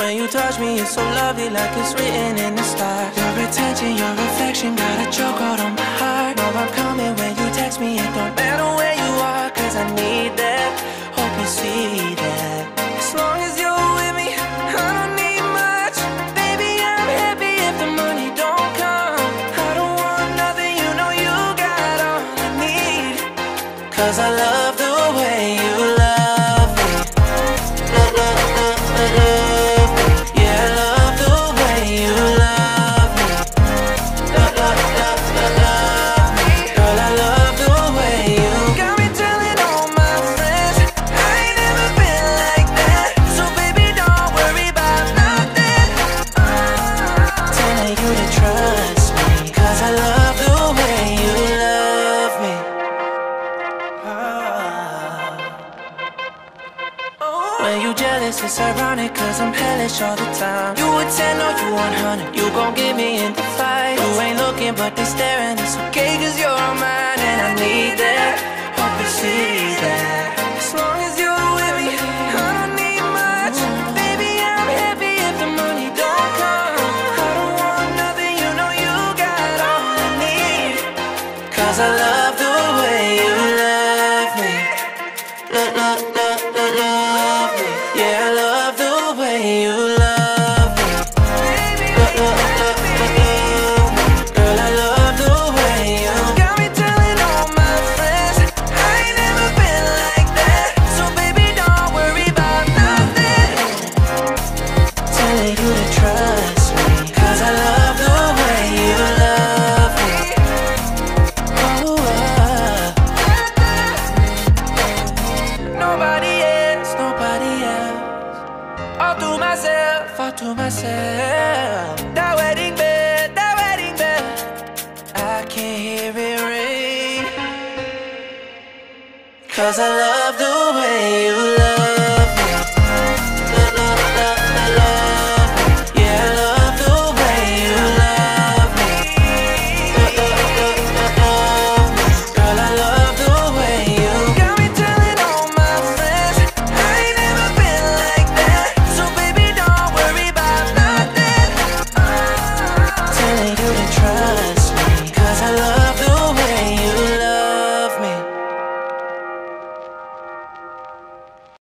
When you touch me, it's so lovely, like it's written in the stars. Your attention, your affection, got a chokehold on my heart. Know I'm coming when you text me, it don't matter where you are, cause I need that. Hope you see that. As long as you're with me, I don't need much. Baby, I'm happy if the money don't come. I don't want nothing, you know you got all I need. Cause I love When you jealous, it's ironic Cause I'm hellish all the time. You a 10 or you 100 You gon' get me in the fight. You ain't looking but they staring. It's okay cause you're all mine And I need that. Hope you see that. As long as you're with me I don't need much. Baby, I'm happy if the money don't come. I don't want nothing You know you got all I I love you love me. Girl, I love the way you got me telling all my friends. I ain't never been like that. So baby, don't worry about nothing. Telling you to trust all to myself. That wedding bell, that wedding bell. I can hear it ring. Cause I love the way you love.